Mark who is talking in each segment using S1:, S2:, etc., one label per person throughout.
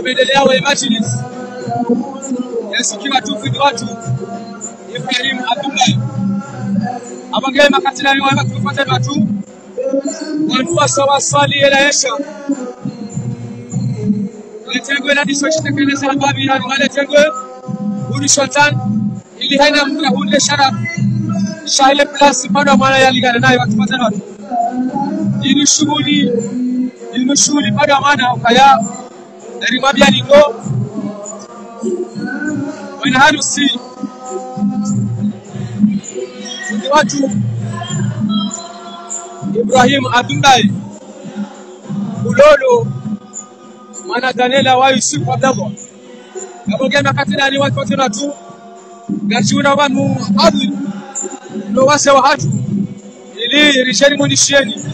S1: kuendelea wale matches yasikiwa tu vidwatu abangele makatira ni wema kufuata watu wanua sawa swali yesha letengwe na disho chitekeleza hababi hadi wale letengwe uri sultan ili haina mtu hunde sharaf shaile plus bado mwana yaligana naye wakifuata watu ili shughuli ili shughuli bado amana ukaya. Rimabya niko. Wena harusi ni watu. Ibrahim Abdullahi Bulolo Mwanaganela wa Yusufu Abdallah. Kabogema katina ni watu natu tu. Gachiuna wanu Adli ndo wase wa hatu ili risheni mwandishieni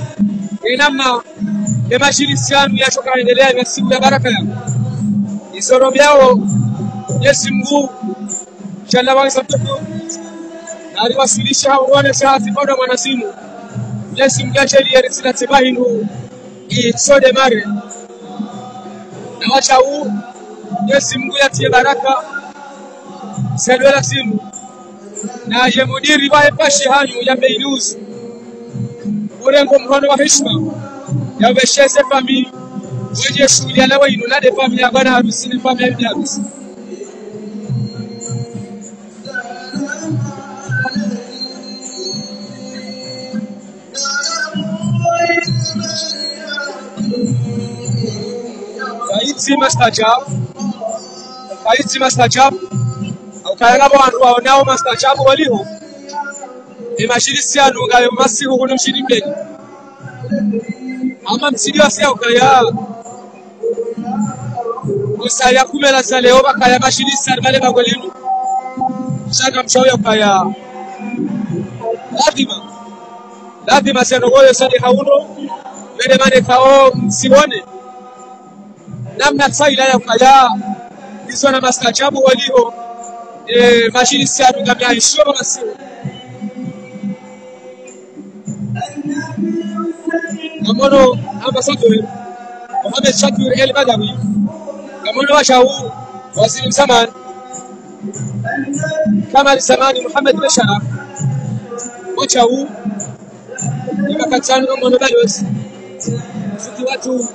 S1: inama emashirikiano yachoka endelea ya simu ya baraka yao isoro vyao Yesu mguu chalawa aliwasilisha haone sahafi bado mwanasimu Mwenyezi Mungu ajalie tibahi tibahinu isode mare na wacha huu. Mwenyezi Mungu yatie baraka. Sedwela simu. Na ye mudiri wa epashi hanyu ya Beirut urengo mkono wa heshima. Yabesheze fami weje shughuli ya lawa ino nade fami ya harusi ni fami ya bibi kaitsi mastajabu kaitsi mastajabu ukayang'apo wanthu waonawo mastajabu waliho? Imachilisiyanu ukale masiku kuno mchilimbeni ama mtsidi wasiya ukaya. Usaya kumela za leo bakaya machilisiyanu pale pakwelinu shaka mchauya ukaya. Lazima. Lazima senokoyo sadikauno mene manekao msiwone namna faida ya kaya hizo na mastajabu walio e, majilisi ya dunia hiyo basi. Namono ambassador Mohamed Shakir El Badawi. Namono washau waziri zamani kama zamani Muhammad Bashara wachau ni makatano namono balozi. Sisi watu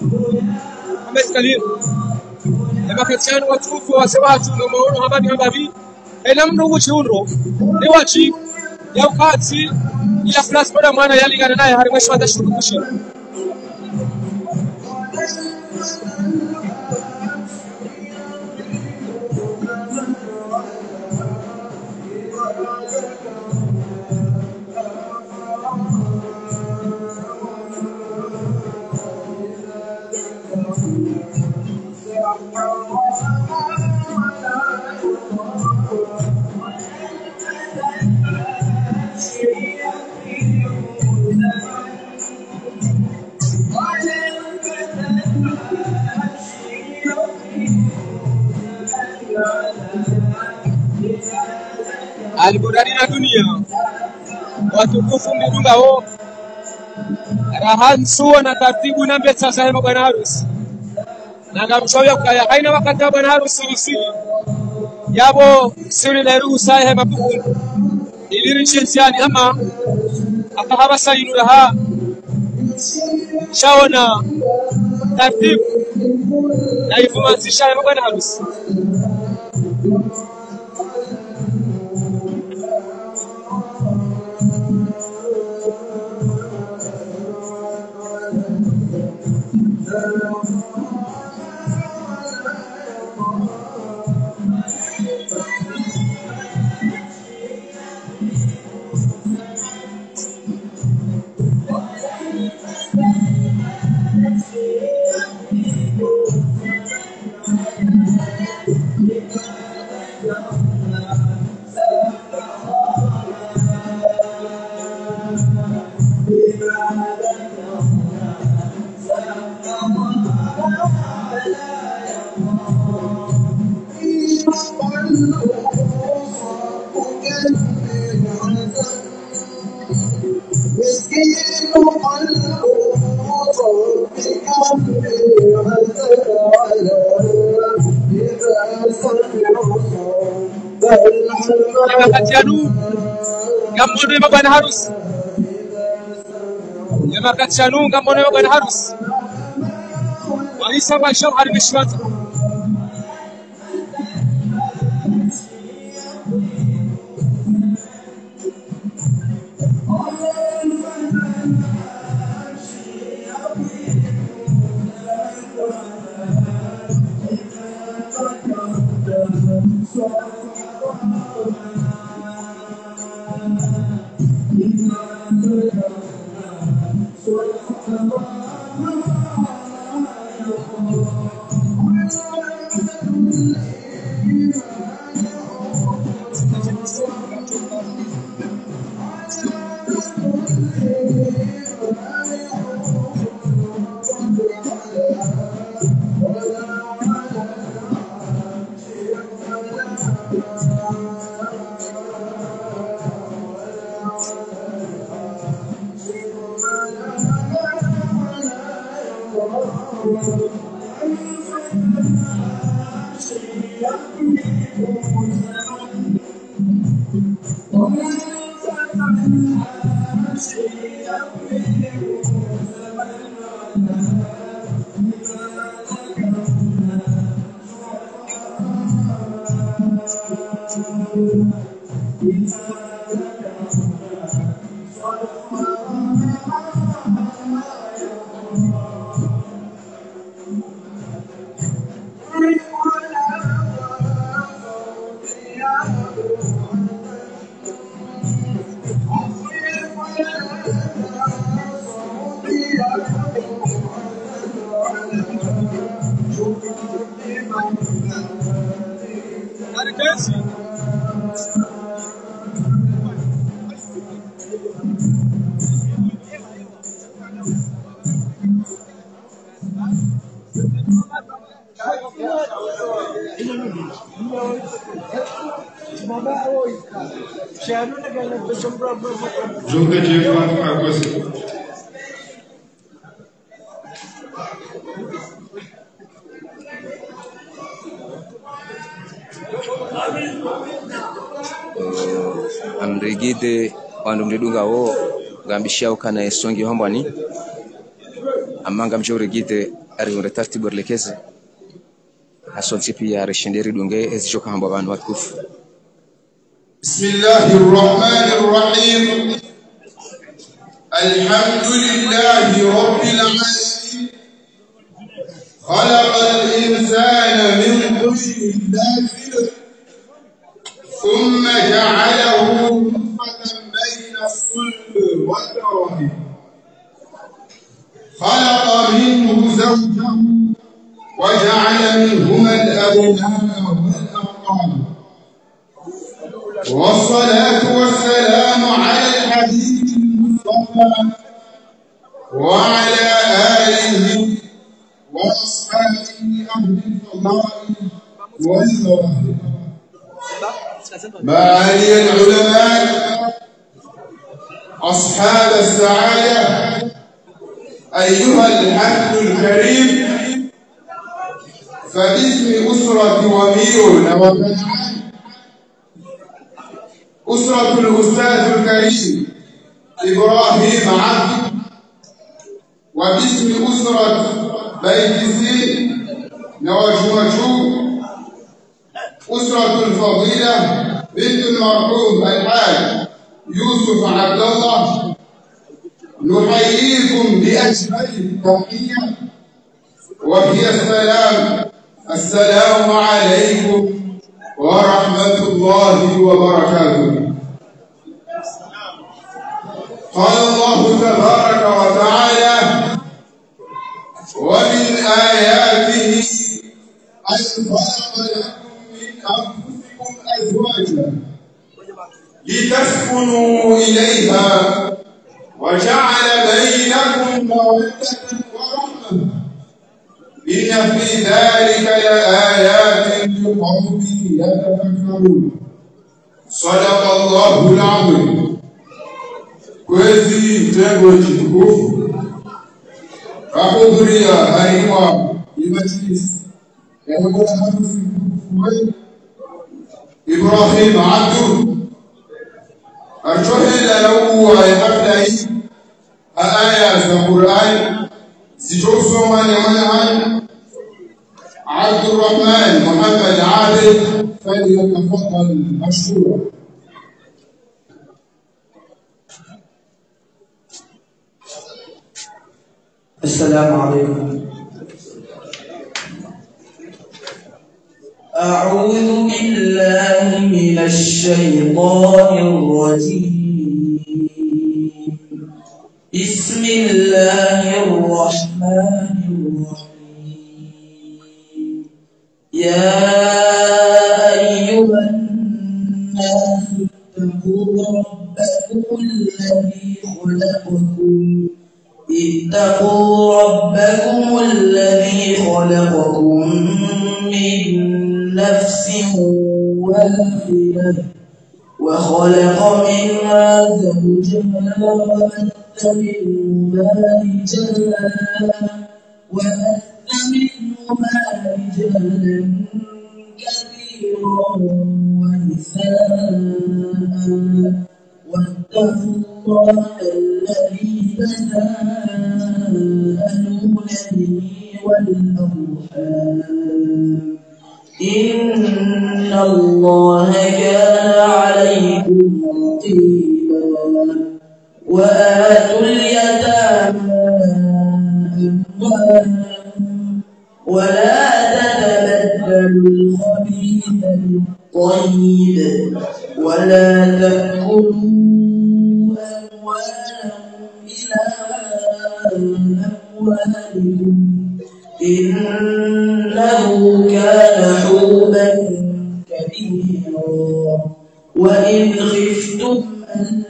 S1: Hames Kalir emakatsyano watukufu wase wacu nga mawono hamani hababi enamno wuchiunro newachi ya ukatsi ya plasma na mwana yaligana naye hari mweshe wadashuru kushina alburari na dunia. Watukufu mdunga wo rahan suwa na taratibu na mbele bwana harusi. Na kukaya kaya. Haina wakati wa bwana harusi ni siri. Yabo siri na ruhu sahe mapukuni ilirishe ama akahaba shaona tartibu. Na ifumanzisha ya bwana harusi. na kati ya nu gambono ya bwana harusi ya makati ya nu gambono ya bwana harusi walisaba shau
S2: harbi wandu mridunga wo ngambishia ukana esongi hombani amma ngamsho rigide ari unre tartibu rekeze asonti pia reshenderi dunge ezishoka hamba bantu watukufu
S3: بسم الله الرحمن الرحيم الحمد لله رب العالمين خلق الإنسان من طين لازم ثم جعله نطفة بين خلق منه زوجه وجعل منهما الأبناء والأرقام والصلاة والسلام على الحبيب المصطفى وعلى آله وأصحابه أهل الفضائل والمواهب معالي العلماء. أصحاب السعادة. أيها الحفل الكريم فباسم أسرة ومير وكنعان أسرة الأستاذ الكريم إبراهيم عبد. وباسم أسرة بيت الزين نواجوجو أسرة الفضيلة بنت المرحوم الحاج. يوسف عبد الله نحييكم بأجمل التحية وهي السلام. السلام عليكم ورحمة الله وبركاته. قال الله تبارك وتعالى ومن آياته أن خلق لكم من أنفسكم أزواجا. لتسكنوا إليها
S4: وجعل بينكم مودة ورحمة إن في ذلك لآيات لقوم يتفكرون. صدق الله العظيم. كويسي جنب الجنوب فحضري أيها المجلس يا مولانا في إبراهيم عبدو ya hafla hii aya za Qur'an zitosoma ni mwana عبد الرحمن محمد عادل فليتفضل مشكورا
S2: السلام عليكم أعوذ بالله من الشيطان الرجيم. بسم الله الرحمن الرحيم. يا أيها الناس اتقوا ربكم الذي خلقكم. اتقوا ربكم الذي خلقكم من نفس واحدة وخلق منها زوجها وبث منهما رجالا وبث منهما رجالا كثيرا ونساء. واتقوا الله الذي تساءلون به والأرحام. إن الله كان عليكم رقيبا وآتوا اليتامى أموالهم ولا تتبدلوا الخبيث بالطيب ولا تأكلوا أموالهم إلى أموالكم إنه كان وإن خفتم ألا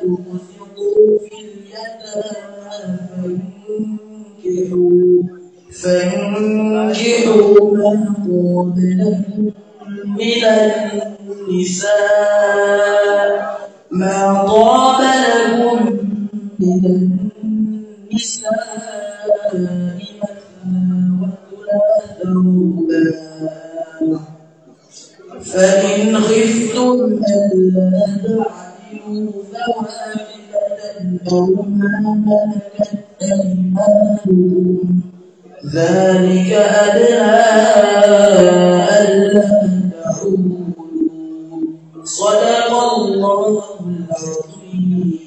S2: تقسطوا في اليتامى فانكحوا فانكحوا ما طاب من النساء ما طاب لكم من النساء مثنى وثلاث ورباع فإن خفتم ألا تعدلوا فواحدة أو ما ملكت أيمانكم ذلك أدنى ألا صدق الله العظيم.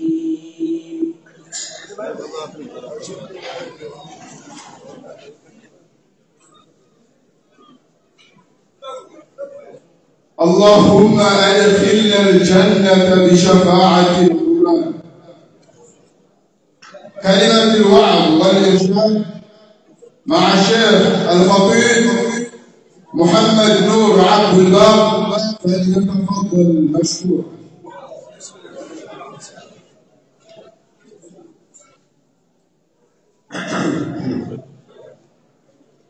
S4: اللهم أدخلنا الجنة بشفاعة القرآن. كلمة الوعظ والإرشاد مع الشيخ الخطيب محمد نور عبد الباب فليتفضل مشكور.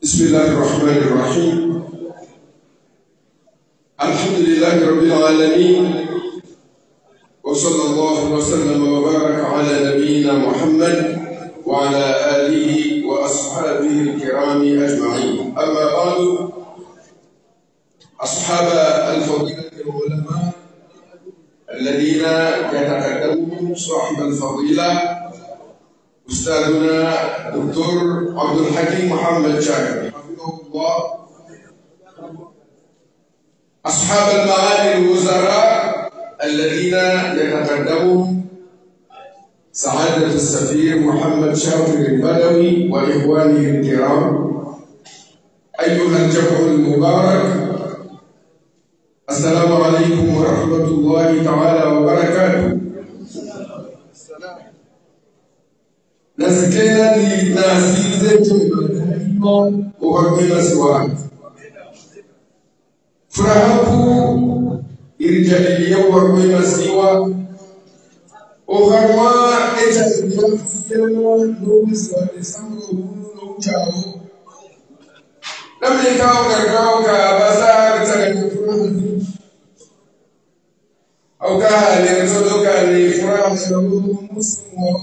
S4: بسم الله الرحمن الرحيم. الحمد لله رب العالمين وصلى الله وسلم وبارك على نبينا محمد وعلى آله وأصحابه الكرام أجمعين. أما بعد أصحاب الفضيلة العلماء الذين يتقدمهم صاحب الفضيلة أستاذنا دكتور عبد الحكيم محمد شاكر حفظه الله. أصحاب المعالي الوزراء الذين يتقدمهم سعادة السفير محمد شاكر البدوي وإخوانه الكرام. أيها الجمع المبارك السلام عليكم ورحمة الله تعالى وبركاته. نسكينا لناسي zetu uhakika Tunahaku ilijadiliwa maziwa ohanwa ekyalibyafusemu n'omwezi wa desemba obumu n'obukyawo namenyekawo kalikawo ka bazabitakanyakura aukahale nzodokale furahushabu musimu wa.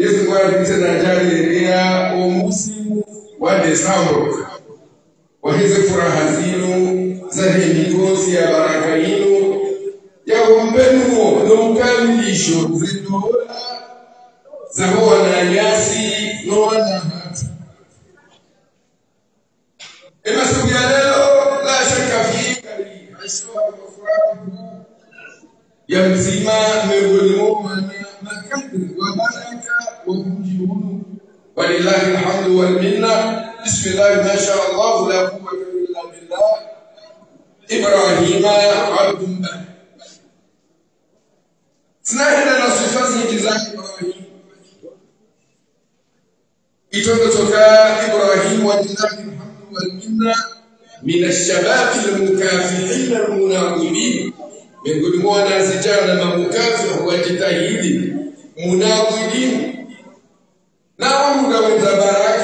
S4: yesu kwalipite najaleleya omusimu wa desemba Kwa hizo furaha zinu za mikosi ya baraka yinu ya umpenuo na ukamilisho zinola za wana nyasi na wana hatu. Ema siku ya leo la shaka fika aishiwa kwa furaha ya mzima miongoni mwa makadri wa baraka wa mji huu. Walillahi alhamdu بسم الله ما شاء الله لا قوة إلا بالله. إبراهيم عبد الله. سنحن نصفة جزاء إبراهيم إتوتك إبراهيم وجزاك الحمد والمنة من الشباب المكافحين المناومين من قد مو أنا المكافح ما مكافح وجتهيدي مناومين نعم نعم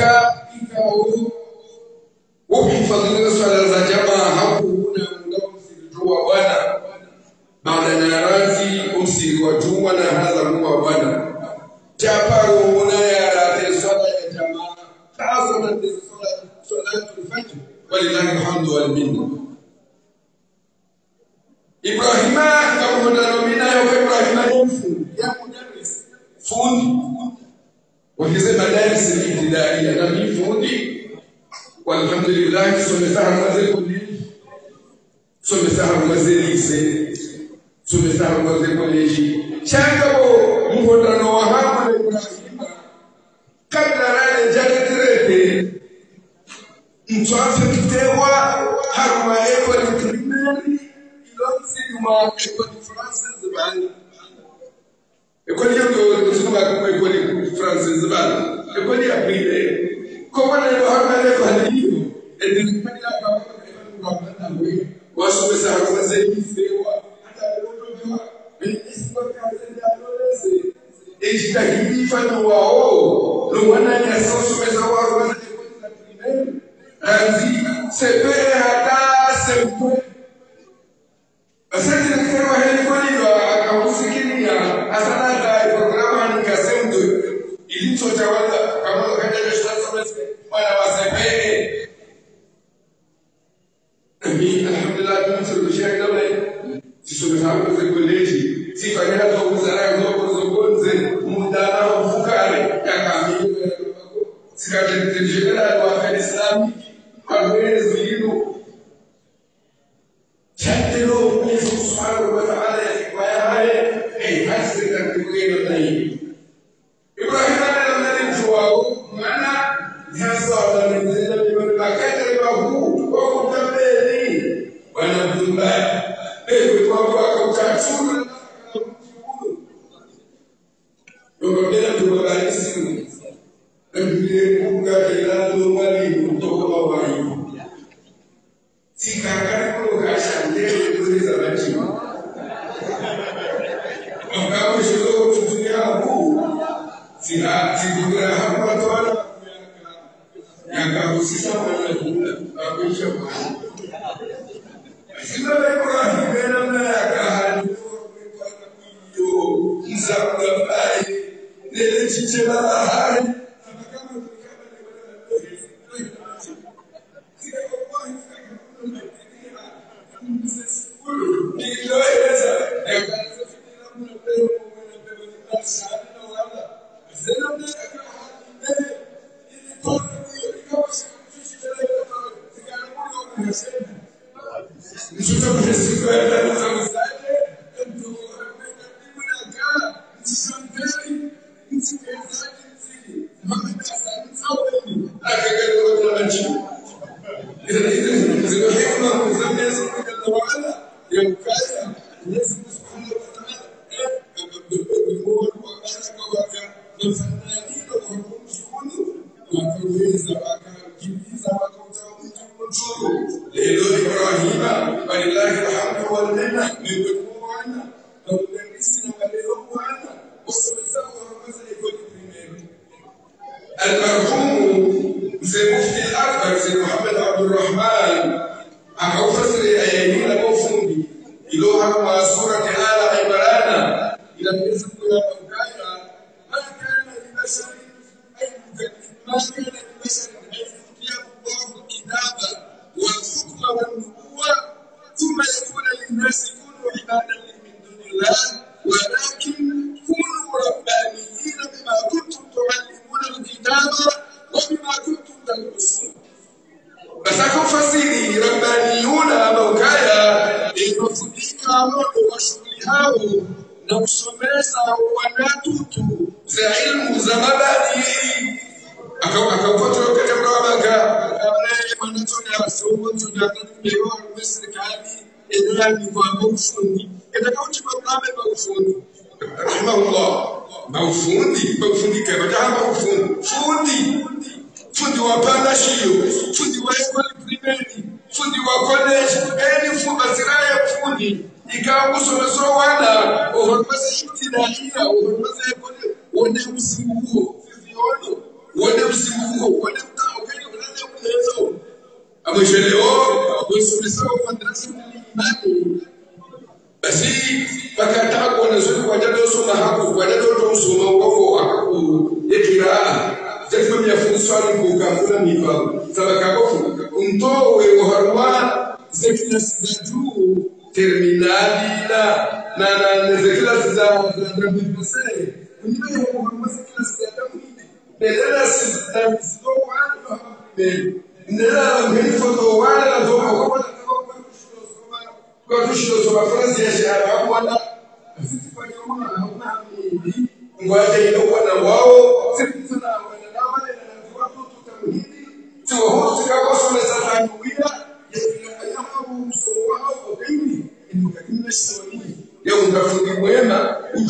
S4: نعم baraka ikawa ukifadhilia swala za jamaa hapo huna muda msijua bwana. Maana narazi umsiri na hadha kuwa bwana. Japaro una ya swala ya jamaa. Hasa na swala swala tulfajr walillahi alhamdu wal Ibrahima kama mnanomina ya Ibrahima ni mfundi. Ya mudarris fundi wakisema darsi ni na mimi walhamdulillah tusome saha maze kundi tusome saha maze koleji shaka bo muhondano wa hapo na kunasima kabla rale jana ilonsi juma eko ni francis ekoli yengiyona usuba ekoli francis bani ekoli yaphile komana bahambele baliyo endizimela kakhulu wasuke sahamba seyifewa atalolowa esibakhazendaloleze ejitahilifa nowao lowananyasosumesawaa Anzi, sepere hata sempe. Asante na kwa heri kwa nini wala wasafai mimi alhamdulillah mimi tulishia kabla sisi tunafahamu kwa college sifa ni hapo wizara ya kuzungumza mudana wa mfukare yakamili sikatengeneza wa Afghanistan kagwezi hilo chatelo Mwenyezi Mungu Subhanahu wa Ta'ala Sibahari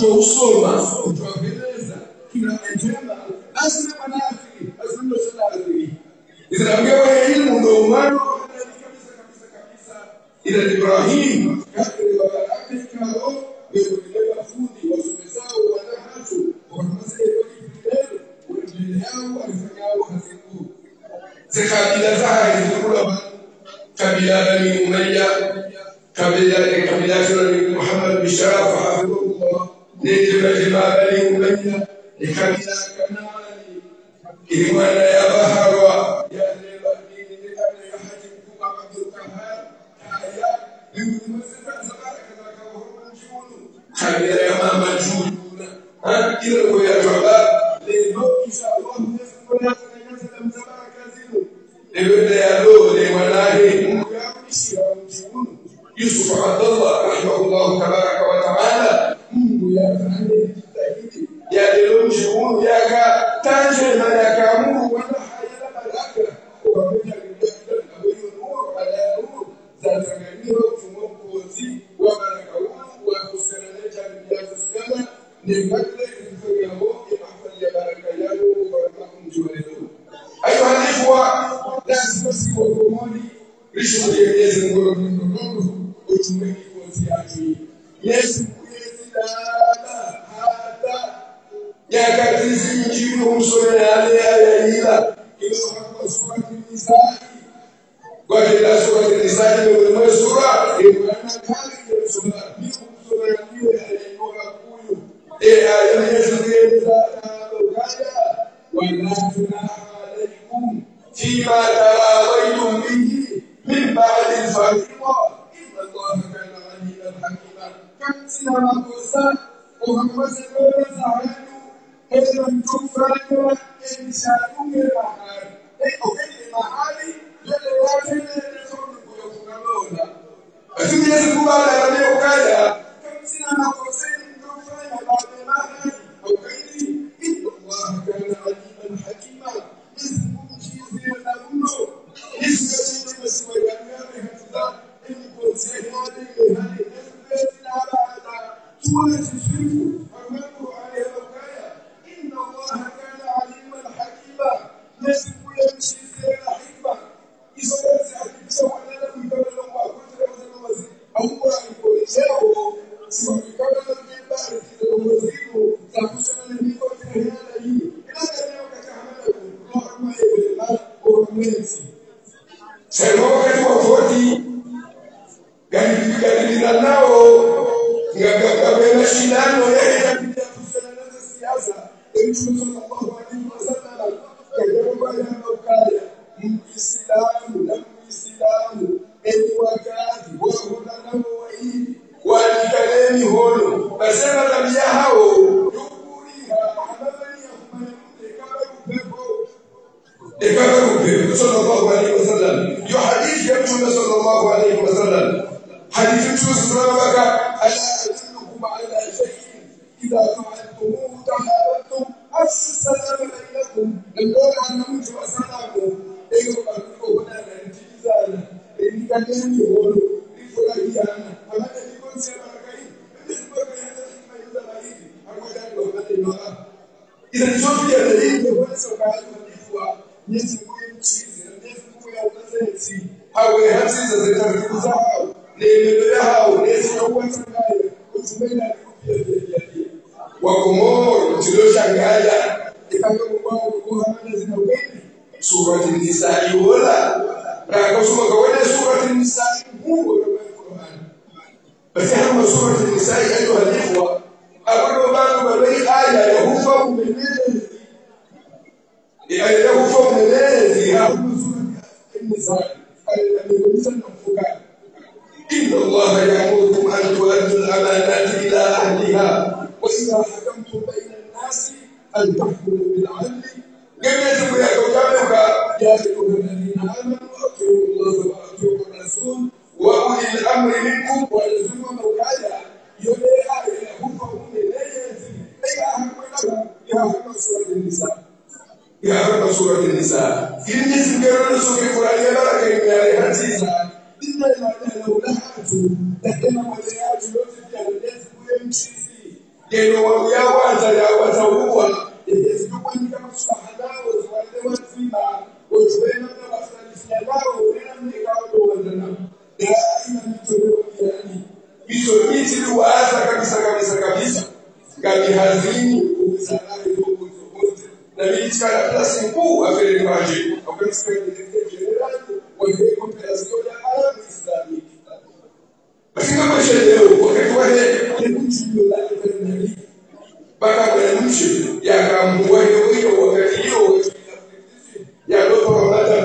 S4: usoma que não é de manafi azungumza salafi inaongea elimu ndio maana kabisa kabisa kabisa ila Ibrahim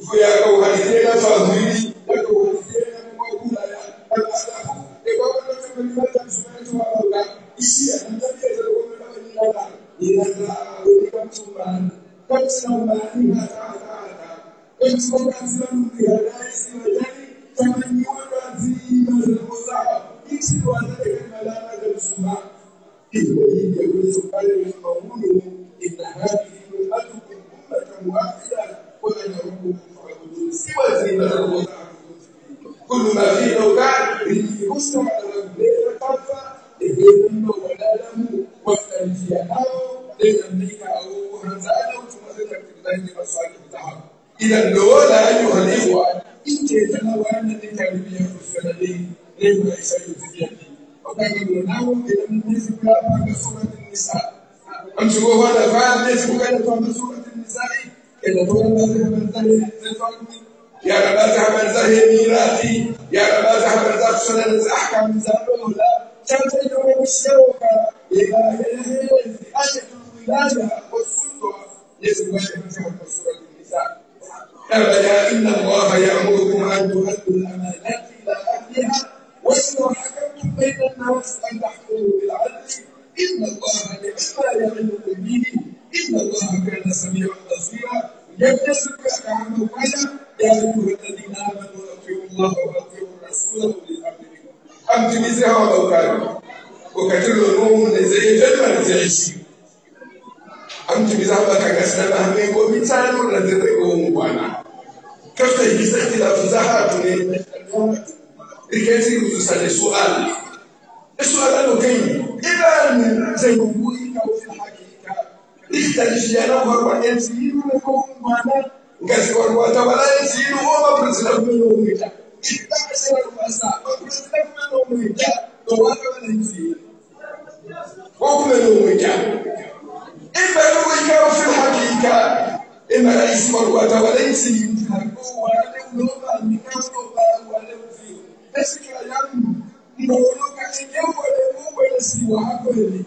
S4: Voyez qu'on va dire la famille, Thank you. Siwa zina na kuweza kullu ma fi dawkan rijusum alwalbiratafa ibnu waladamu wastanjiyao linamlika au hanzalo tumaweka kibani maswali mtahamu ila ndola ayuha liwa inte tanawana nikaribia kusema dini leo maisha yote wakati mwanao ila mwenyezi kapa kwa sura nisa amshukuru wala fadhi sura kwa sura nisa ما تولى من ذلك يا رب اذهب زهي ميراثي يا رب. اذهب ذات سنن احكم زابولا تنتج بالشوكة إلى إله آية الولادة والسلطة يجب أن يفتح سورة النساء أبدا إن الله يأمركم أن تؤدوا الأمانات إلى أهلها وإذا حكمتم بين الناس أن تحكموا بالعدل إن الله نعم يعظكم به inallahu kana samian basira yake siku ya karama kwenda ya yaani kuhadina amanu wa Allah wa atiu rasulahu li amrihi amtimize hawa daukani wakati roho na zai jana zai shi amtimize hawa kagasana hamego mitano na zego mwana kafta hisa khilafu za hatu ne riketi kususane suala suala lo kenyi ila zai ngui kaufi isitajitia na kwa kwa eti hinu na kwa mwana ngasi kwa kwa tabala eti hinu omba president kumeno umita itaka sema kwa saa kwa president kumeno umita to waka wana eti hinu kwa kumeno umita imba kwa ika ufiru hakika imba raisi kwa kwa tabala eti hinu na kwa wale uloba nikato ba wale ufiru esi kwa yamu mbo uloka ingeo wale mbo wale siwa hako hili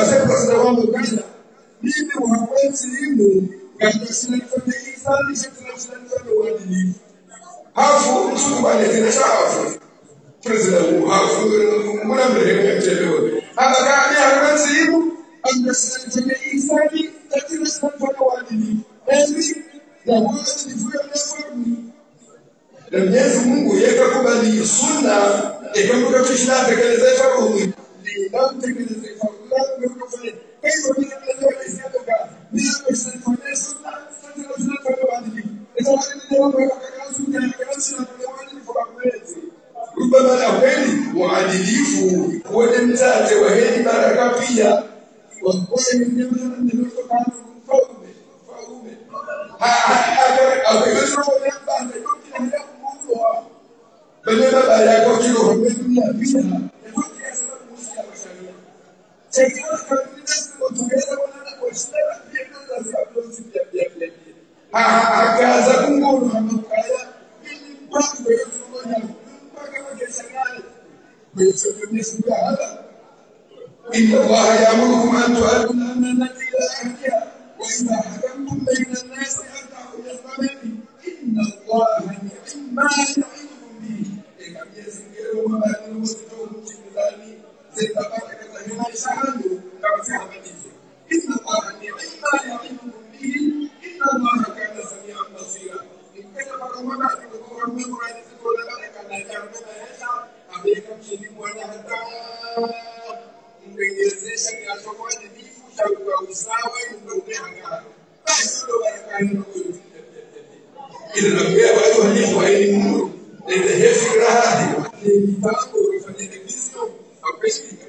S4: Ɔhyɛ president wa mu Ghana. Ni bi wɔ akwanti mu Ghana sinetɔni Isani sinetɔni wa di ni. Hafo o, ba ne ti ne sɛ hafo. President mu hafo muna mene ne nkyɛn ne wɔ. Abaka ni akwanti mu Ghana sinetɔni Isani sinetɔni wa di ni. Ɛni yabɔ ɛni fo yɛ n'afɔ mu. Na Mwenyezi Mungu yeye kakubali sunna, yeye kakubali kushina atekeleze kwa Mungu. Ikakuta tushina tekeleza faradhi ndio tekeleza faradhi ndio kufanya kwa hivyo mimi ndio nisitoka mimi nisifanye sunna sasa sunna kwa wajibu ita ndio mambo ya kazi ya kazi na kwa wajibu kwa mwezi rubama la kweli muadilifu wale mtate wa heri baraka pia wa kweli ndio ndio kwa mfalme mfalme ha ha akaweza kuona Bẹ́ẹ̀ni bàbá yà kọ́ kí ló Señor, cuando tuviera una apuesta, viendo la salud de mi vida, a casa, un gorro, no caía, y mi padre, yo soy un padre, no que se gane, pues yo soy mi ciudad, y no vaya a alguna en la pues la gran la mesa, y la joya está y no guarda, y mi madre, y mi mamá, y mi mamá, y mi mamá, y mi mamá, ما يعظكم به إن الله نعم ما يعظكم به إن الله كان سميعا بصيرا إن كتب رمضان فذكر من قرآن ذكر لك كان يعلمنا يشاء أبيكم شديد ولا حتى ingewezesha kinachofanya ni kuchagua usawa ndio haka basi ndio baraka ile nakwambia watu hadithi wa elimu ile hefi raha ni mipango ifanye revision apesi ndio ndio kwa mara mingi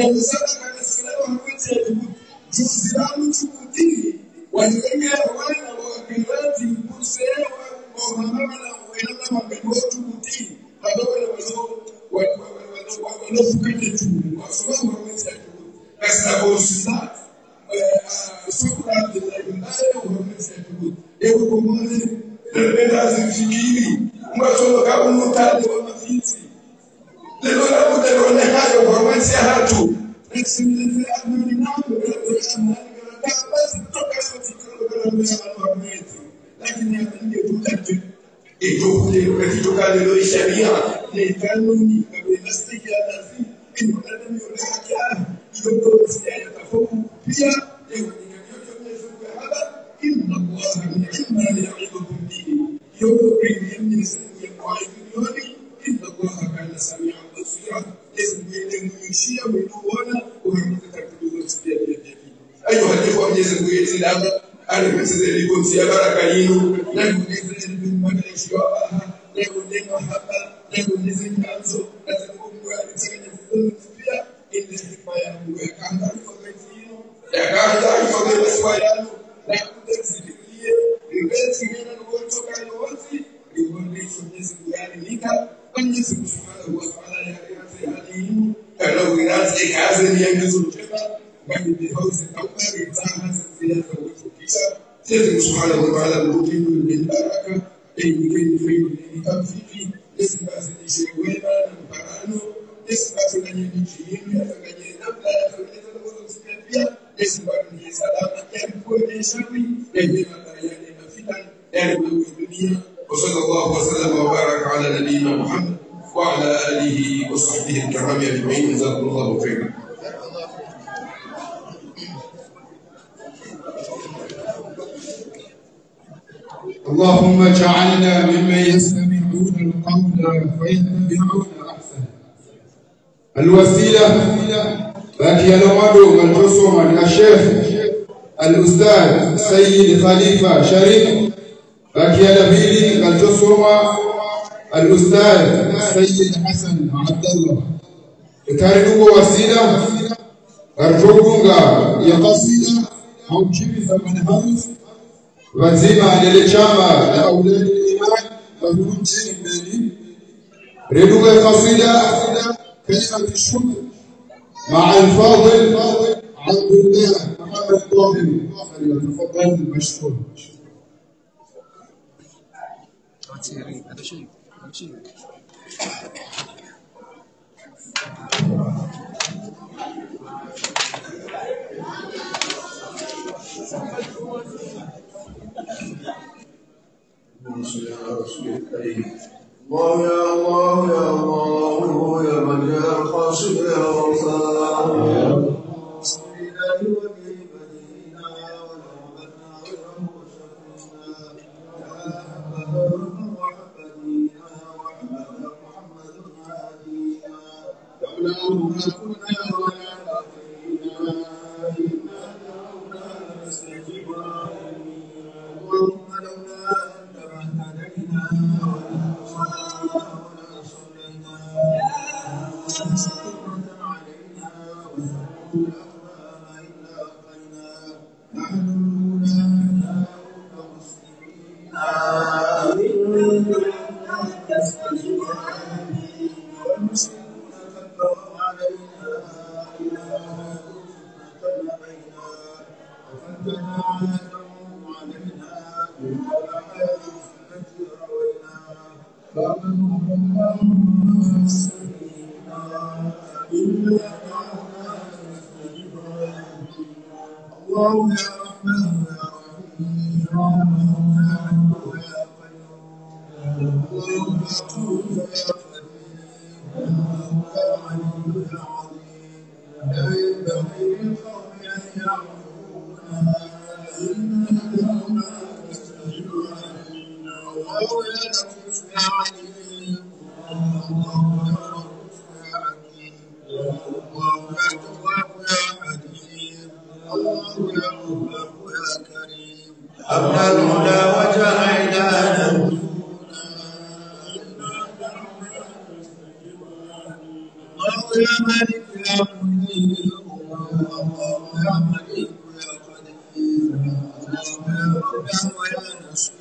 S4: Condições Kiislamu anamsali kumsia baraka yenu na kuuliza mwanishiwa hapa na kuuliza chanzo na kukumbuka katika sifa ya kuwekanga kwa mtino ya kanda kwa mtino ya na kuzidikie ingezi ngana na kutoka yote ibonde Mwenyezi Mungu ni وصلى الله وسلم وبارك على نبينا محمد وعلى اله وصحبه الكرام اجمعين جزاكم الله خيرا
S5: اللهم اجعلنا ممن يستمعون القول فيتبعون احسنه الوسيلة باقي الوضع والحصوم الشيخ الأستاذ سيد خليفة شريف باقي الابيلي الحصوم الأستاذ سيد حسن عبد الله. karibu wasila karjogunga ya kasida au chini za manhaji wazima lile chama la auladi iman wahuru nchini mbeli reduga kasida كلمة الشكر مع الفاضل عبد الله محمد طاهر فليتفضل مشكور
S3: الله يا الله يا الله يا من يا القاسم يا رفاع اللهم اللهم سيدنا إلا دعونا نستجب اللهم يا رحمن
S2: Thank you.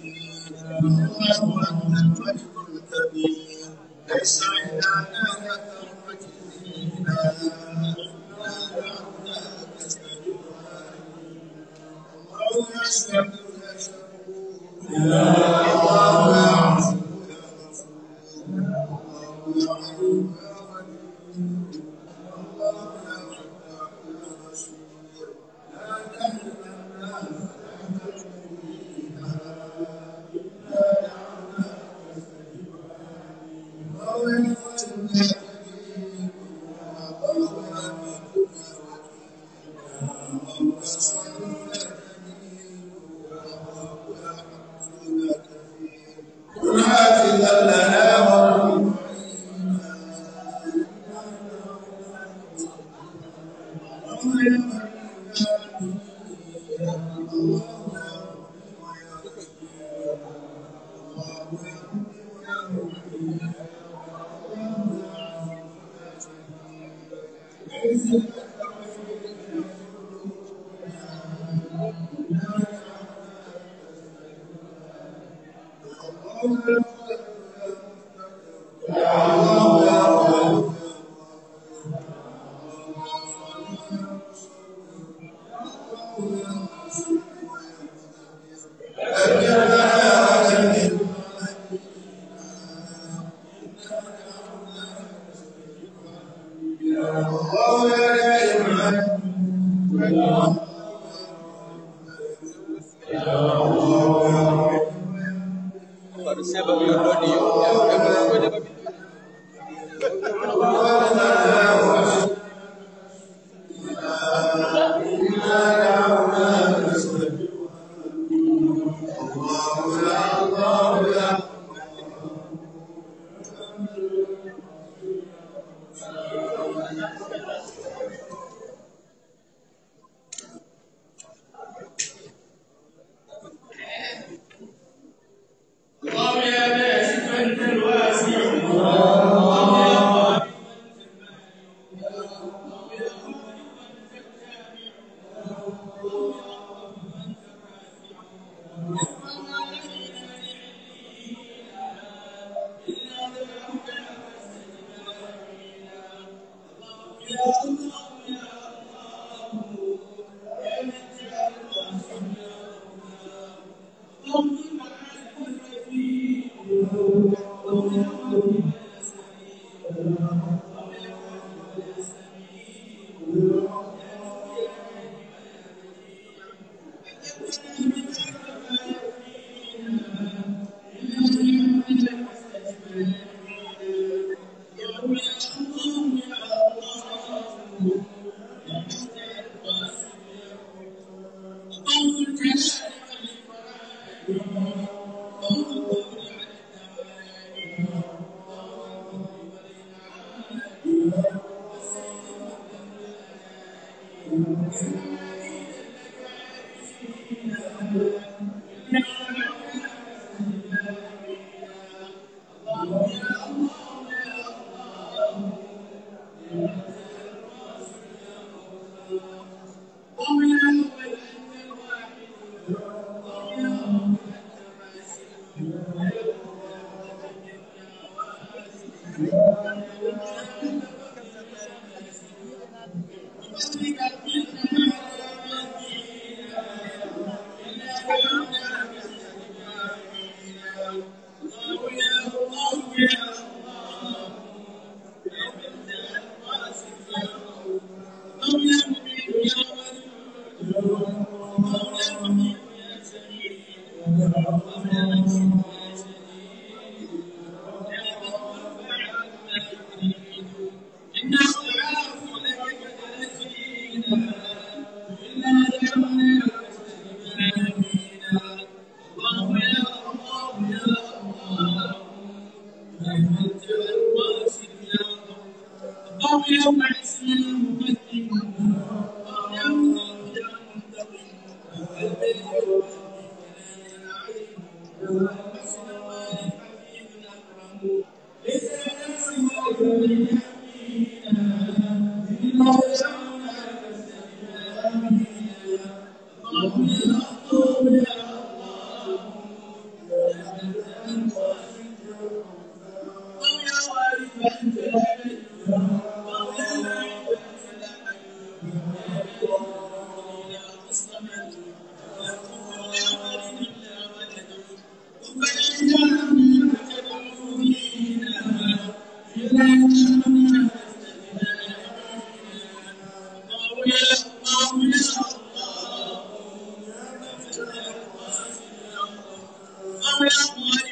S2: love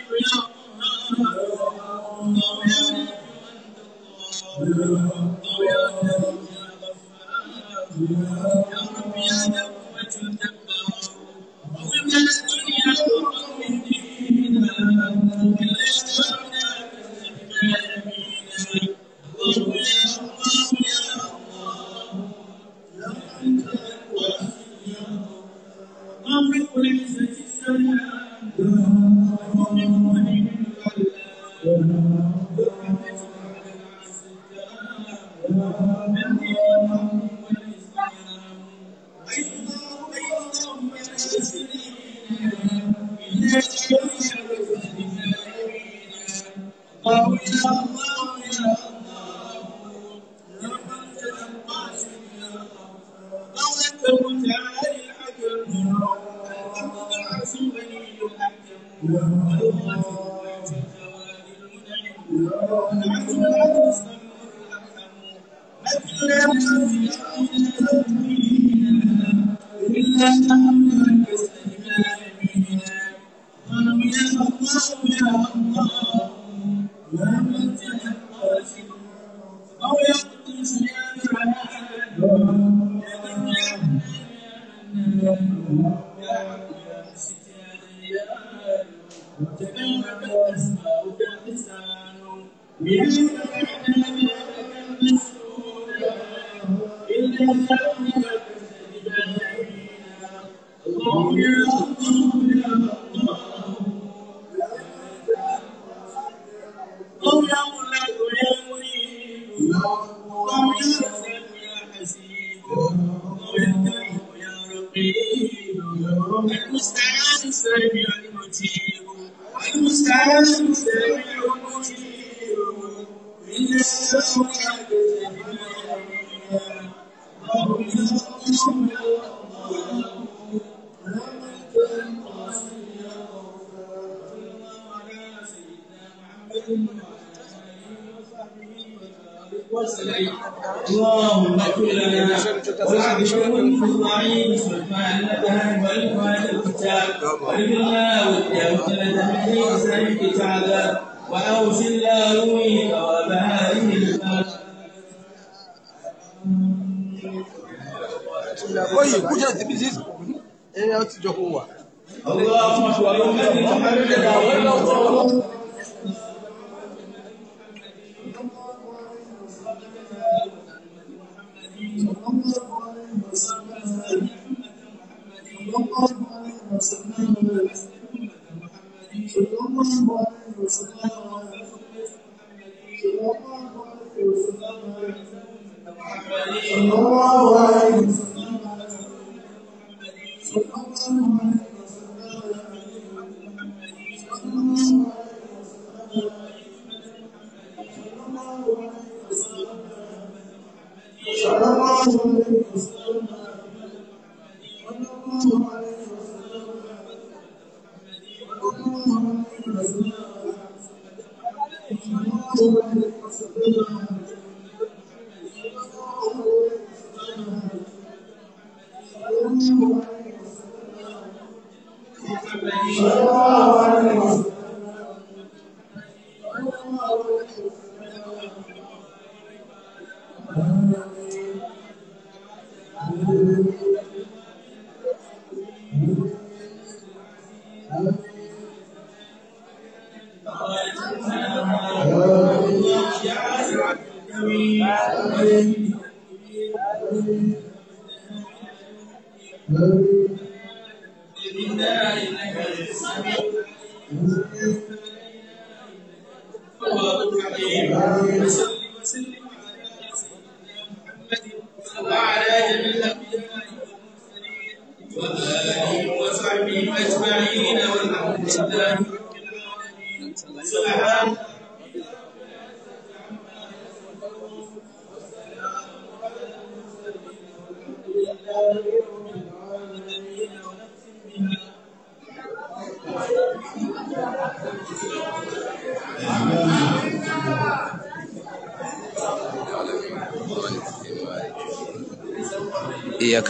S6: اللهم صل على محمد وعلى
S2: آله وصحبه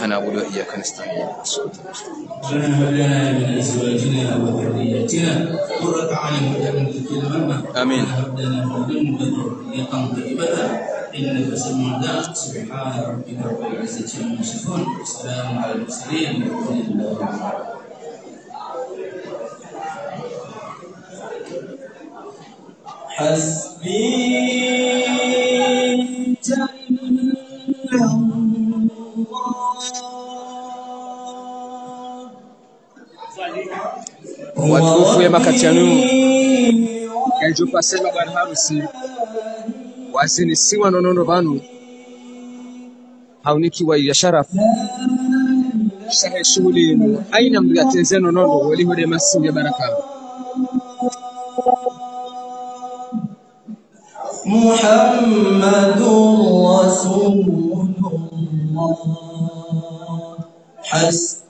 S2: تناول
S7: إياك نستعين mema kati yanu
S2: yajopasema bwana harusi wasinisiwa nonono vanu. Haunikiwa yasharafu sahe shughuli yenu. Aina
S5: mgateze hode masi ya baraka. Muhammadun Rasulullah. Hasbi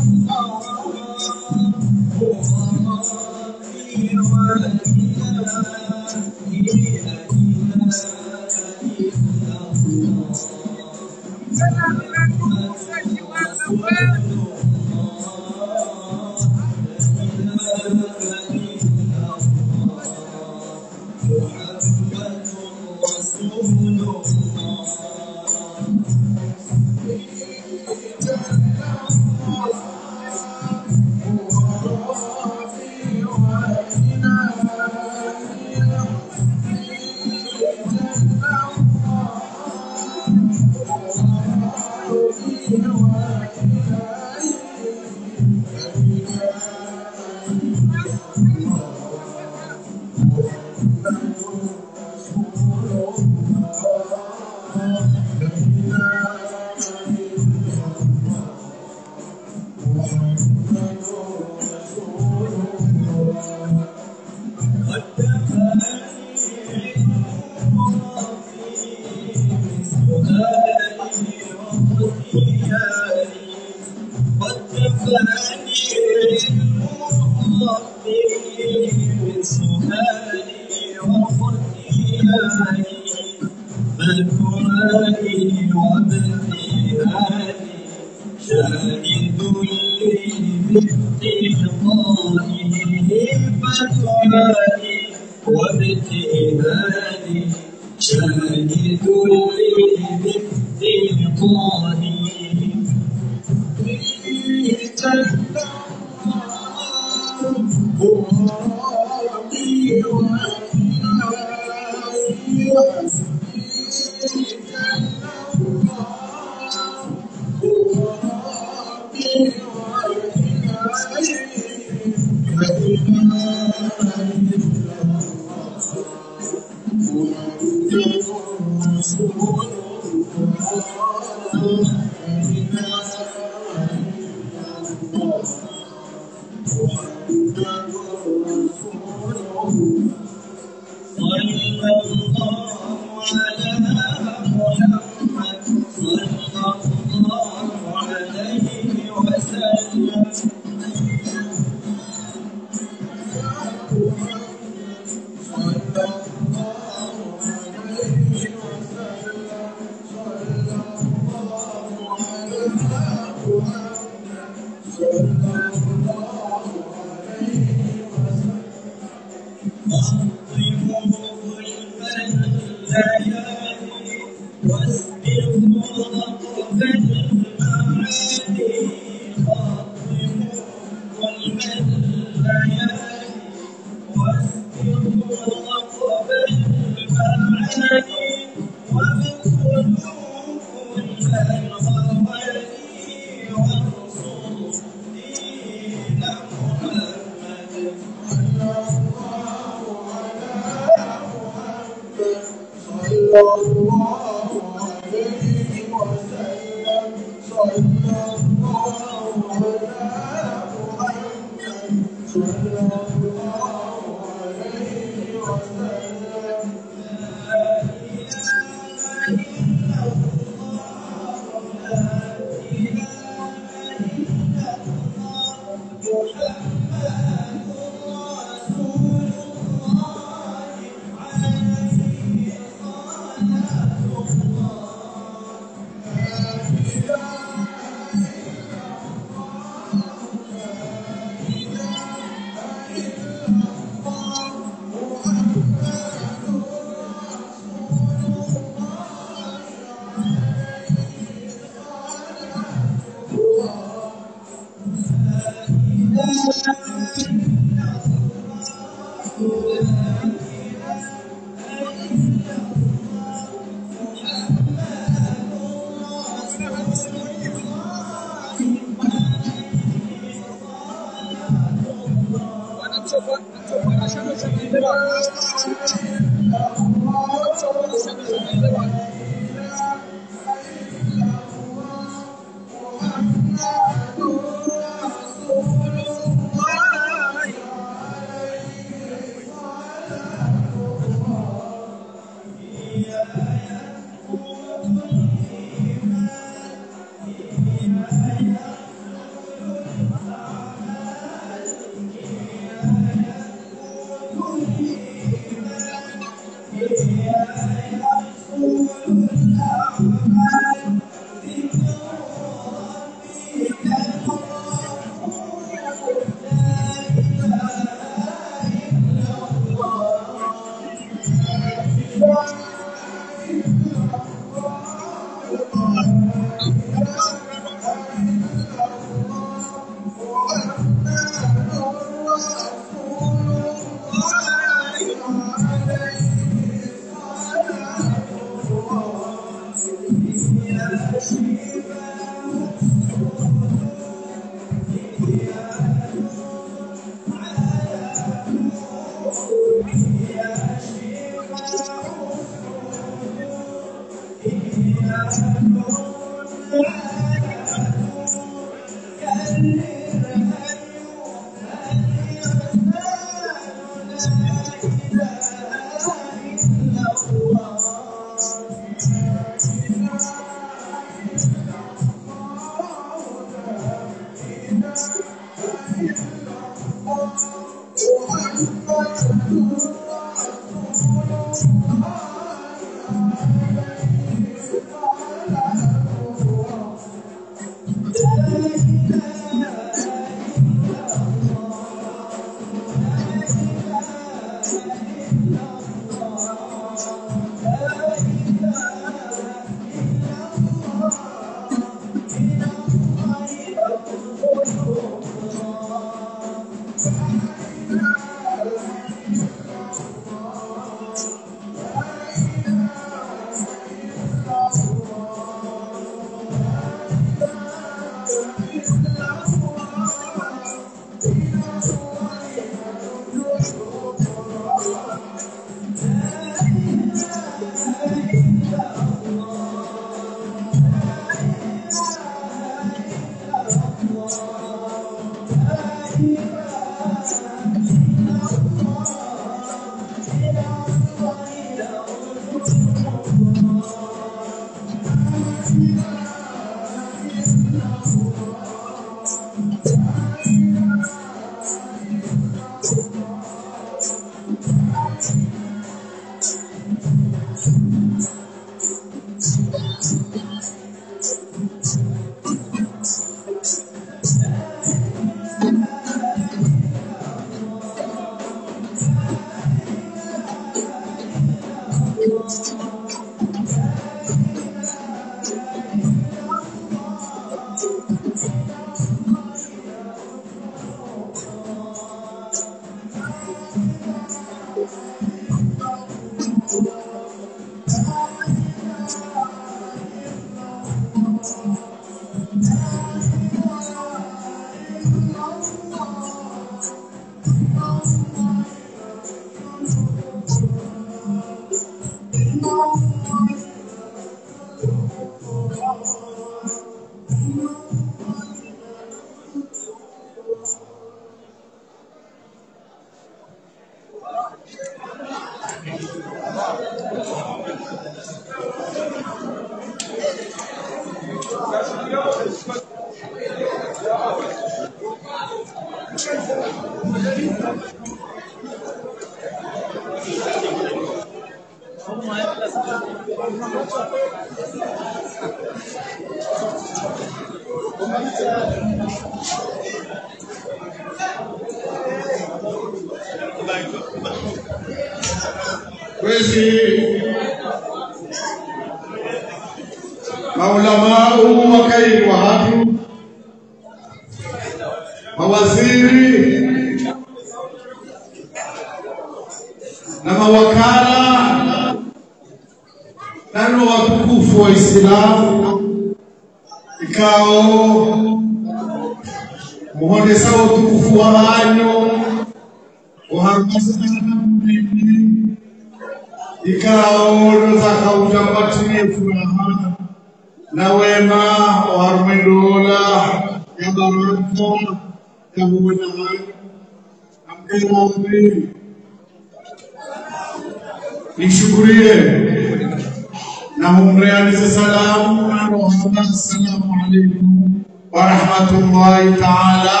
S5: الله تعالى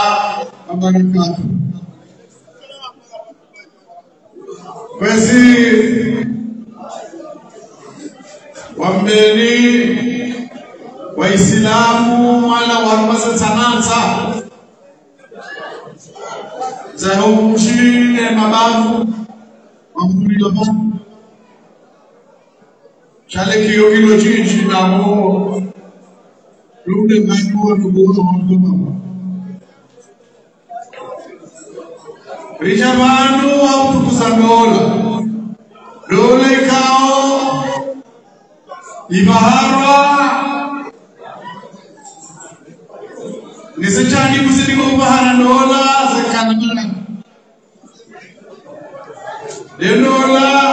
S5: وبركاته waziri wambeni waislamu wala warumazatsananza zahukushine mabavu. Wamulilamo chalekiyo kilo chinji namo lude maikuwa nuguonohongomamo Rijamanu waktu kusandola Dole kau Ibaharwa Nisajani musidi kubahara nola Zekanana Denola Denola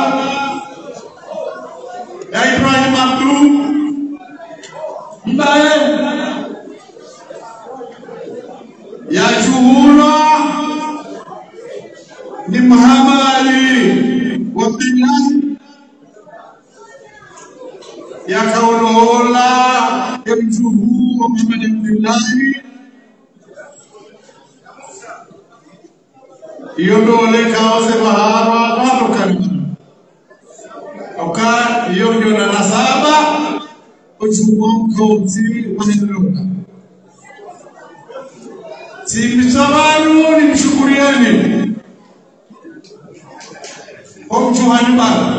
S5: yondole kawase maharwa malukan oka yonyona nasaba. Uchumonkoti wanelona timisabanu nimshukuriani omchuhani baba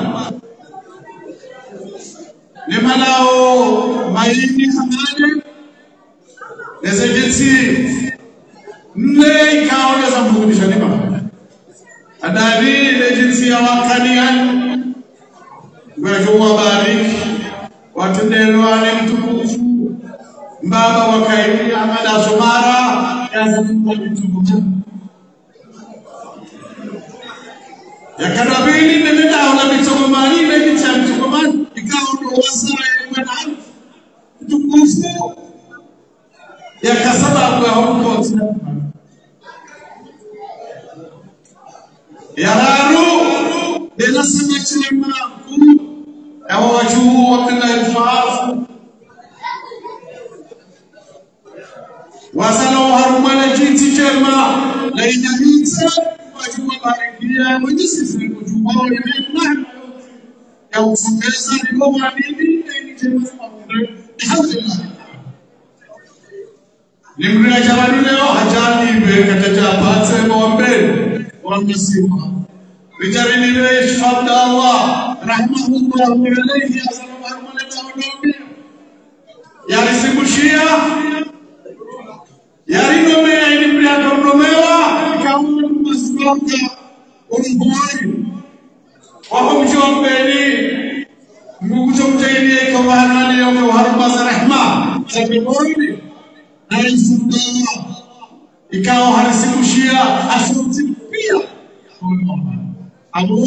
S5: كثيرا وقليلا برجوما بارك وتدين وعلم تكوفو بابا وكيري عمل سمارا يزن وعلم تكوفو yakarabili nimenda ona mitogomani nemi cha mitogomani ikawa ndo wasara ya mwana tukufu yakasaba kwa hongo yararu ẹ̀wọ̀n ojú ọkùnrin ìfàáfù wasan har malakin cikin ma lainamin wajen mabarakiya wajen sifin wajen wani mai nan ya wasu kai sani ko ma ne ne ne ne ce masu abubuwan da hankali limri na jamaru ne yau hajjani bai ka ta ja ba ta yi ba wani bai wani siwa rijarin ne ya shi fadda Allah. rahmatullahi alayhi yalisikushia yaligomea elimu yatondomewa ikaumasitoka uruguani waho mjombeni mkuchomtailie kawahanaliyoko haruma za rehma za mbinguni na isumdaa ikawa halisimushia asumtipia abu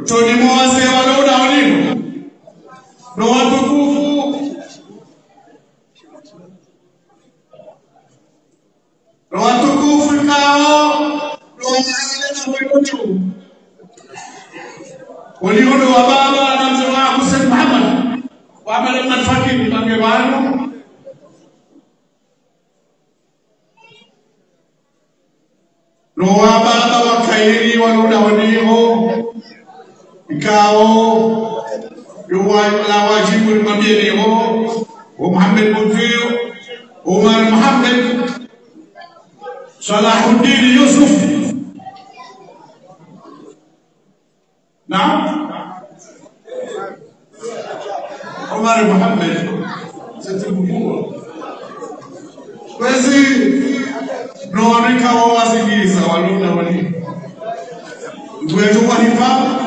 S5: mtoni mose vano unaoniwa no watukufu. No watukufu kao noaaenawetu uliundo wa baba na mzee wa Hussein Muhammad wabale mnafakiri bange wanu no wa baba wakairi wanodaoniho gawo ruwai lawaji mun mabiyani ho oh. o oh, muhammad mutfiyo umar muhammad. Salahuddin yusuf. نعم عمر محمد ست البطوله wezi naoneka wao wasigisa walunda wali ndio kwa nifaa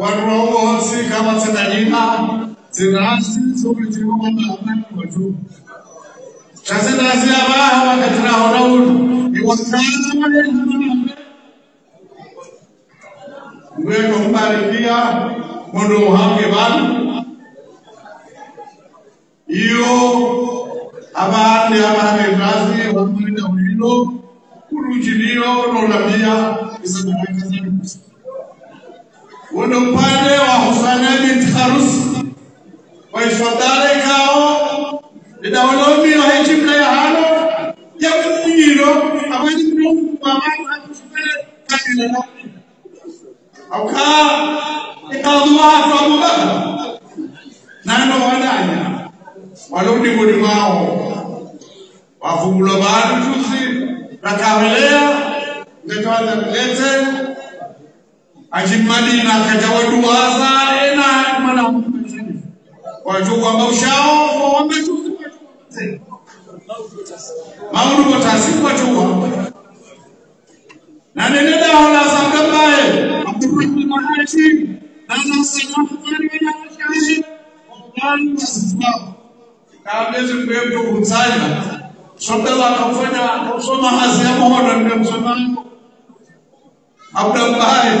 S5: warongo vasika matsikanyika dzinhasi dzokutivoaaatu zvasi nhasi yavaha vakatiraona uno upande wa Husana binti Harus waifadhale kao idawolomi wa hejimla ya halo ya kunyiro abani mdomu mama akushukele kanila na aukaa ikadhi watu abubakar nano wadanya waludingoni mwao wavugulwa vanhu tusi rakavelea ngetawanza kulete aji Madina akajawa duwaza ena mana mtumetene wajua kwamba ushao wametuzi maulu kotasi kwatuwa naneneda hola za mgambaye abdurrahman hashim nana sinafani na hashim wangani wasifao kaamezi kuyemto kumsanya sobela akafanya akasoma hazi ya mohoda ndio msomango abdambaye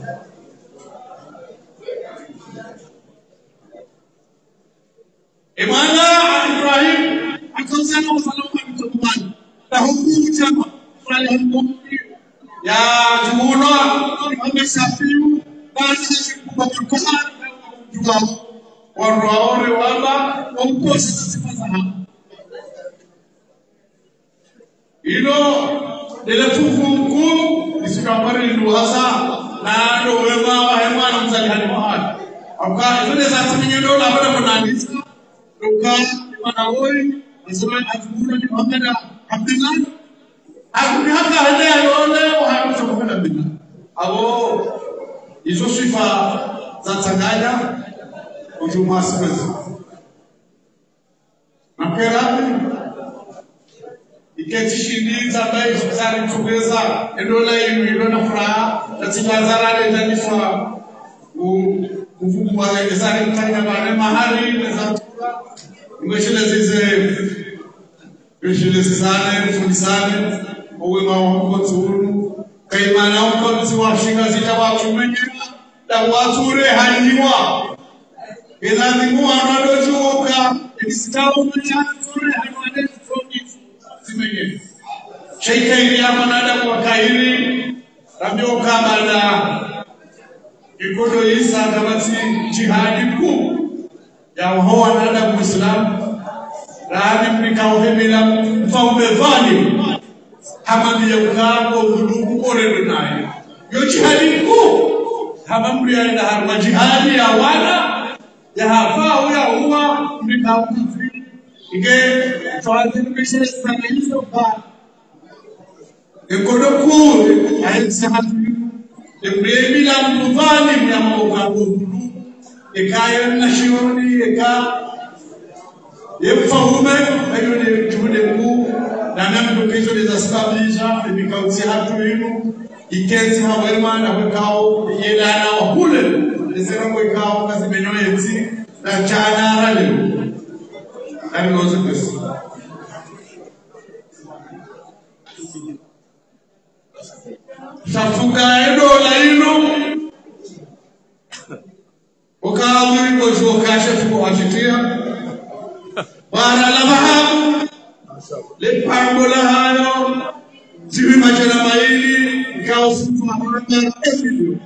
S5: Imana Ibrahim akamsema Mfalme mtumwani, na hukumu chama ya tuona Mfalme Safiu basi kwa kukaa jua wanaone wala wamkosa sifa za hapo hilo deletufu mkuu lisukambari liluhasa nando wema wahema na mzalikani mahali akaa zile za tumenyendola bado kunaandisa وكان wanawe wanasema hakuna ni Muhammad Abdullah hakuna hata aliona hakuna Muhammad Abdullah abo hizo sifa za tanganya utumwasimazi makwerapi iketishindiza ambaye zitaritugeza endona inu ilona furaha natibazarale mtanya mahali imeshule zize imeshule zisane mfundisane uwema wamkonzi unu kaimana umkonzi washingazita wachumenyera dawature hanyiwa ilazimu wanadojuoka isitaumachature ya manada kwa kairi Rambi okamada ikodo isa kabatsi jihadi kuu yahoa na dada Muislamu laani mnikauhemila mfaume dhalim hamamiye kukaako vuduku korere naye yo jihadinku hamamriyaenda harma. Jihadi ya wana yahafau yahuwa mnikaukufi inge twazilimishesanaisova ekodokuri aisehatu emremila mtu dhalim yamokakovu ikayon nashiyoni ika yefahume ayo ne juhudi kuu na namdu kizo leza stabilisha ibikauti hatu inu ikenzi hawema wekao yelana wakule lezera wekao kazi menyo yeti na chana ukawiri kozi ukashe fuko wachitia bara la mahabu lepambo la hayo ziwi majana maili ikawa sifu mahanga emilio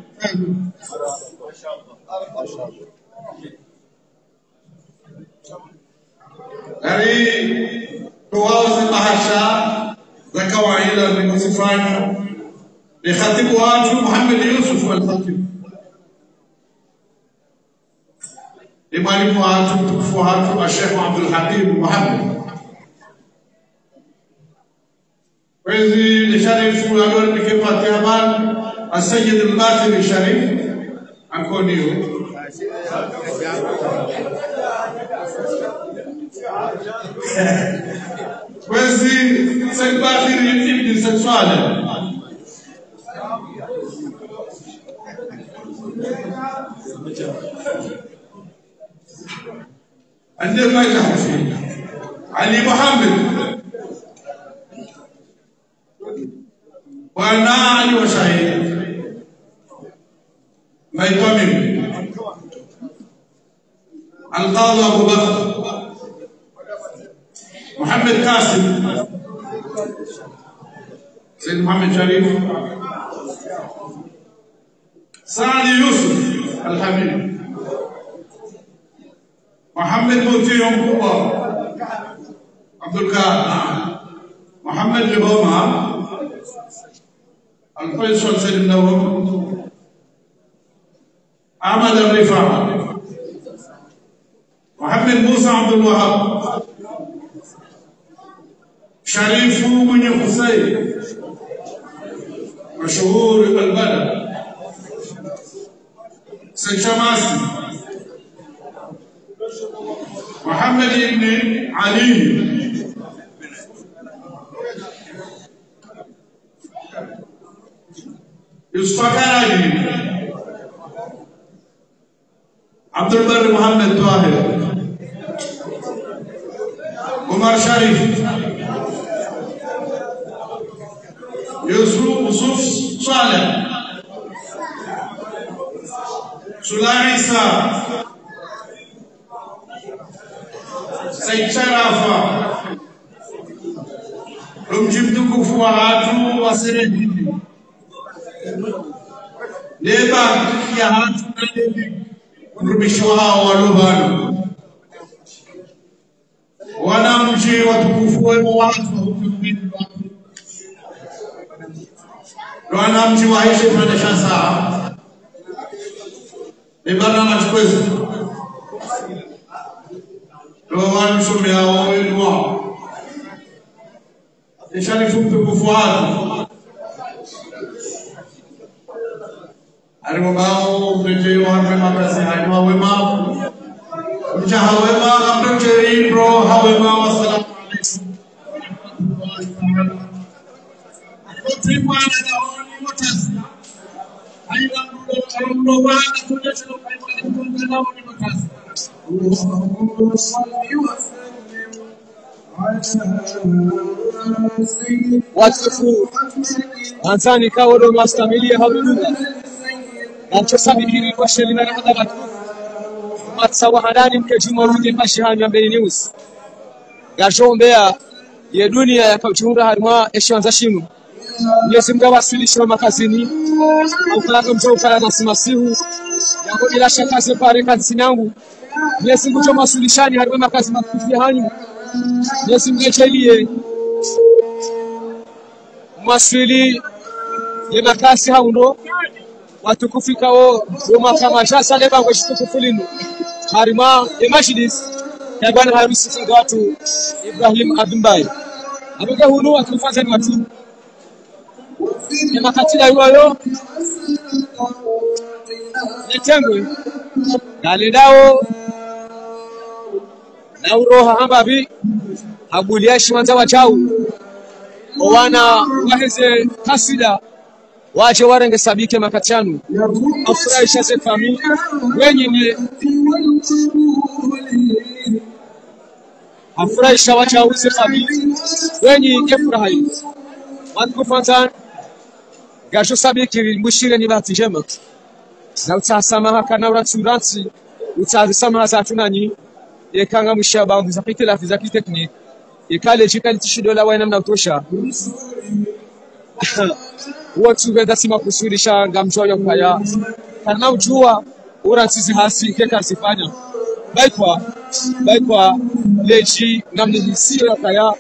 S5: Yaani tuwaze bahasha za kawaida zinazofanya ni khatibu watu Muhammad Yusuf al-Khatib ni mwalimu watu mtukufu watu Sheikh Abdul Habib Muhammad wezi ni sharifu agora nikipatia habari Asayid al-Batini Sharif Ankonio Questi selvaggi riempiti sessuale. عندما يجحفي علي محمد. وأنا علي وشهيد ما يتمم القاضي أبو بكر. محمد قاسم. سيد محمد شريف. سعد يوسف الحبيب. محمد موتي يوم عبد القادر نعم. محمد لبوما الفيصل سيد النووي؟ أحمد الرفاعي محمد موسى عبد الوهاب. شريف بن حسين. مشهور البلد سيد شماسي محمد بن علي. كراجي عبد البر محمد طاهر. عمر شريف. يوسف صالح. سلا عيسى itarafa lumji mtukufu wa hatu waserejini leba ya hatu naleli mtumishi wao wa Luhalu wanamji watukufu wema watu wanamji waishe tunadesha saa ni barna na chukwezu ndo wanushomeao wenu wao isharifu mtukufu watu alimwambao mrejeo hawema kazi hanyuma wema mcha hawema mrejeo bro hawema wasalamu alaikum اللهم صل وسلم
S1: Watukufu Tanzania kawa ndio mastamilia haleluya. Nachosabihiri kwa shelina na hadhara. Matsawa hadani mkejuma rudi mashahani ya Mbere News. Gashombea ya dunia ya kachura harma eshanza shimu. Mwenyezi Mungu awasilishwe makazini, aukalaka ukala ukalana simasihu yako bila shaka zepare kazini yangu. Mwenyezi Mungu chomasulishani hariwe makazi matukufu hanyu Mwenyezi Mungu echelie ye makazi haundo watukufu kao yomakamashasa lebango shitukufu kufulinu. Harima emashidisi ya bwana harusi watu Ibrahim Abdumbai abuga hunu watu wazani watu. Nikakatila yoyo nitengwe nalidao nauroha ambavi haguliashi wanza wachau. Owana waheze kasida. Wache warenge sabike makatianu afurahisha ze fami. Wenyine afurahisha wachau ze fami. Wenyi efurahayi wankufatana gasho sabikirira ni nibatsi jemot na utasama hakana uratsuratsi utasama hasatunanyi yekanga mushaba za e pite la fiza technique yekale chikali tishido la waina mna utosha. Watu da sima kusurisha ngamjwa yokwaya kana ujua uratsizi hasi keka sifanya baikwa baikwa leji namni Zeno yakaya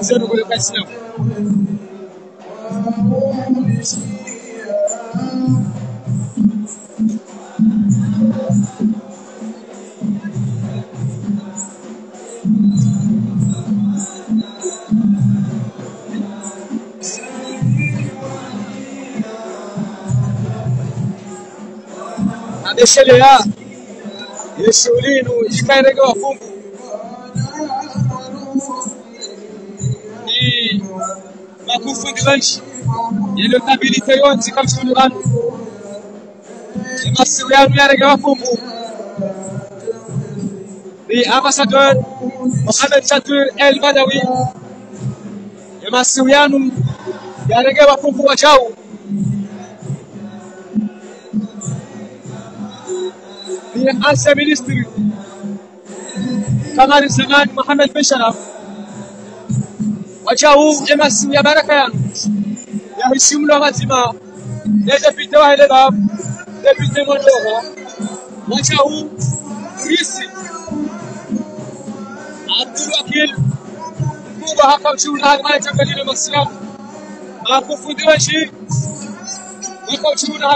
S1: sio nukule kaisina deixeleya yeshulinu E. wafungu de makufundizanchi wenshi yaliyokabilite yonzi kamshuni wanu emasiku yanu yarege wafungu ni ambassadeur Mohamed Chatur El Badawi emasiku yanu yarege wafungu wachau ancien ministre Kamari Zaman Mohamed bin Sharaf, wacha huu emasi ya baraka yangu ya heshimu na mazima ya depute wa Heleba, depute Mondogo, wacha huu Risi Abdul Wakil mkubwa hapa uchumi na hatimaye changalini Masira akufundiwa shi waka uchumi na